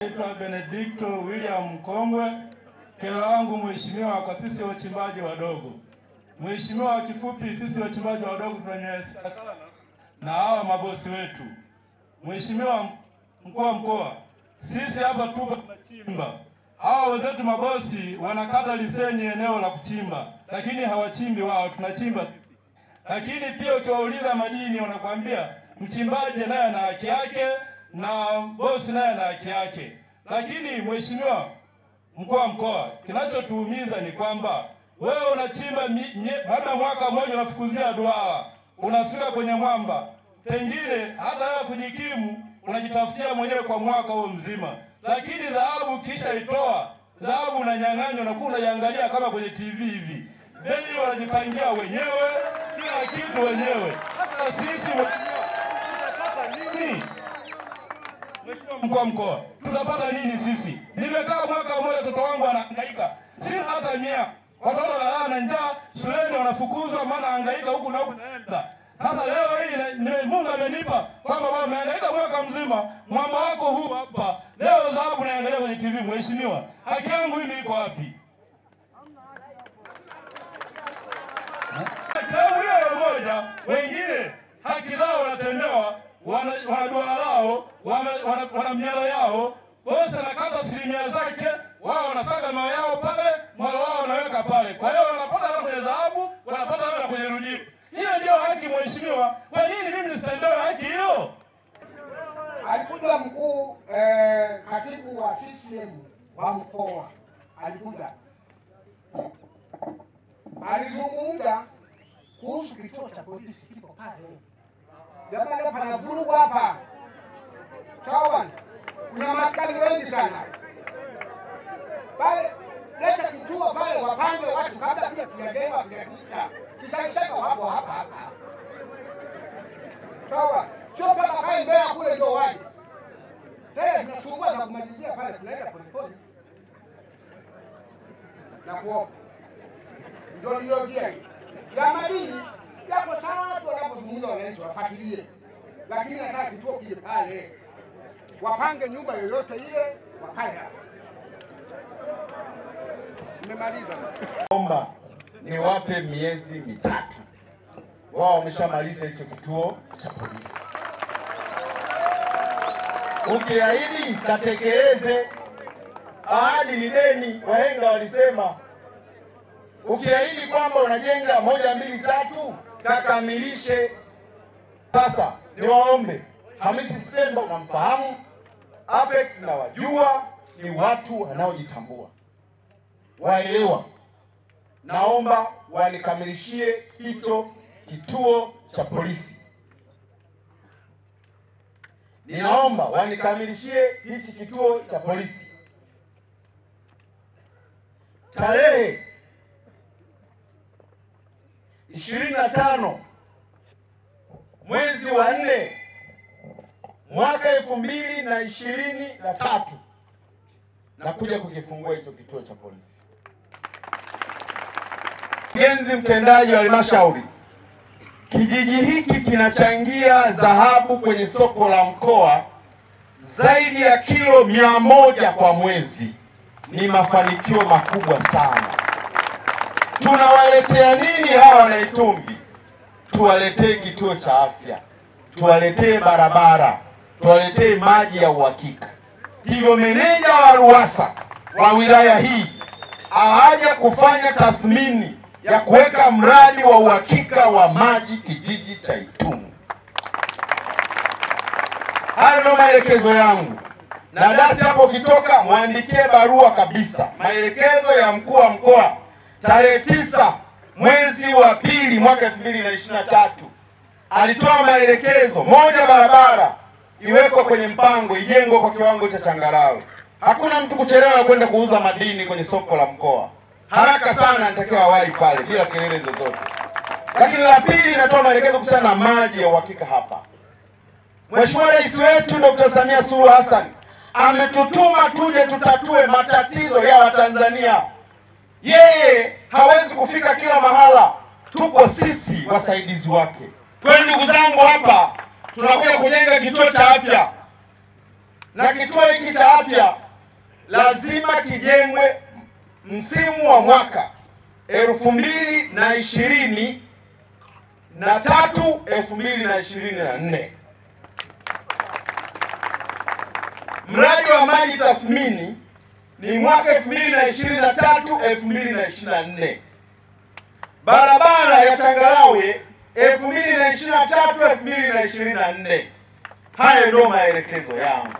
Naitwa Benedicto William Mkongwe. Kero langu mheshimiwa, kwa sisi wachimbaji wadogo. Mheshimiwa, kifupi, sisi wachimbaji wadogo tunanyanyasika sana na hawa mabosi wetu. Mheshimiwa mkuu wa mkoa, sisi hapa tupo tunachimba, hawa wenzetu mabosi wanakata liseni eneo la kuchimba, lakini hawachimbi wao, tunachimba. Lakini pia ukiwauliza madini wanakuambia mchimbaji naye ana haki yake na bosi naye na haki yake. Lakini mheshimiwa mkuu wa mkoa, kinachotuumiza ni kwamba wewe unachimba labda mwaka mmoja unafukuzia duara, unafika kwenye mwamba, pengine hata wewe kujikimu unajitafutia mwenyewe kwa mwaka huo mzima, lakini dhahabu kisha itoa dhahabu unanyang'anywa, unakuwa unaiangalia kama kwenye TV hivi, bei wanajipangia wenyewe, kila kitu wenyewe. Sasa sisi nini? Mheshimiwa mkuu wa mkoa, tutapata nini sisi? Nimekaa mwaka mmoja, mtoto wangu anahangaika, sina hata mia. Watoto wanalala na njaa shuleni, wanafukuzwa, maana hangaika huku na huku naenda. Sasa leo hii Mungu amenipa kwamba baba amehangaika mwaka mzima, mwamba wako huu hapa, leo dhahabu naangalia kwenye TV. Mheshimiwa, haki yangu mimi iko wapi? Sehemu hiyo moja, wengine haki zao wanatendewa, wana wana duara lao, wana, wana, wana mialo yao, bosi anakata asilimia zake, wao wanasaga mawe yao pale, mwalo wao wanaweka pale. Kwa hiyo wanapata hela kwenye dhahabu, wanapata hela kwenye rujibu. Hiyo ndio haki, mheshimiwa. Kwa nini mimi nisitendewe haki hiyo? Alikuja mkuu eh, katibu wa CCM wa mkoa alikuja, alizungumza kuhusu kituo cha polisi kiko pale. Jamani, pana vurugu hapa, sawa? Kuna maskari wengi sana pale. Leta kituo pale, wapange watu kabla kile kujengewa kijakisha kishaisema, wapo hapa hapa, sawa? Sio mpaka kae Mbeya kule ndio waje tena tunachukua na kumalizia pale, tunaenda polepole na kuomba, ndio ndio ya madini. yako wanapozungumza wananchi wafuatilie, lakini nataka kituo kile pale, wapange nyumba yoyote ile, wakae hapa. Nimemaliza. Omba niwape miezi mitatu, wao wameshamaliza hicho kituo cha polisi. Ukiahidi katekeleze, ahadi ni deni. Wahenga walisema, ukiahidi kwamba unajenga moja mbili tatu, kakamilishe. Sasa niwaombe, Hamisi Semba namfahamu, Apex na wajua, ni watu wanaojitambua, waelewa naomba wanikamilishie hicho kituo cha polisi. Ninaomba wanikamilishie hichi kituo cha polisi. Tarehe ishirini na tano mwezi wa nne mwaka elfu mbili na ishirini na tatu na kuja kukifungua hicho kituo cha polisi. Mkurugenzi mtendaji wa halmashauri, kijiji hiki kinachangia dhahabu kwenye soko la mkoa zaidi ya kilo mia moja kwa mwezi. Ni mafanikio makubwa sana. Tunawaletea nini hawa Wanaitumbi? Tuwaletee kituo cha afya, tuwaletee barabara, tuwaletee maji ya uhakika. Hivyo meneja wa RUWASA wa wilaya hii aaje kufanya tathmini ya kuweka mradi wa uhakika wa maji kijiji cha Itumu. Hayo ndio maelekezo yangu, na dasi hapo kitoka mwandikie barua kabisa, maelekezo ya mkuu wa mkoa tarehe tisa mwezi wa pili mwaka elfu mbili na ishirini na tatu alitoa maelekezo, moja, barabara iwekwe kwenye mpango, ijengwe kwa kiwango cha changarawe. Hakuna mtu kuchelewa kwenda kuuza madini kwenye soko la mkoa, haraka sana anatakiwa awahi pale bila kelele zozote. Lakini la pili, natoa maelekezo kuhusiana na maji ya uhakika hapa. Mheshimiwa Rais wetu Dr. Samia Suluhu Hassan ametutuma tuje tutatue matatizo ya Watanzania. Kufika kila mahala, tuko sisi wasaidizi wake. Kwa hiyo ndugu zangu, hapa tunakuja kujenga kituo cha afya na kituo hiki cha afya lazima kijengwe msimu wa mwaka elfu mbili na ishirini na tatu elfu mbili na ishirini na nne. Mradi wa maji tathmini ni mwaka elfu mbili na ishirini na tatu elfu mbili na ishirini na nne. Barabara ya ishirini na nne. Hayo ndio maelekezo yangu.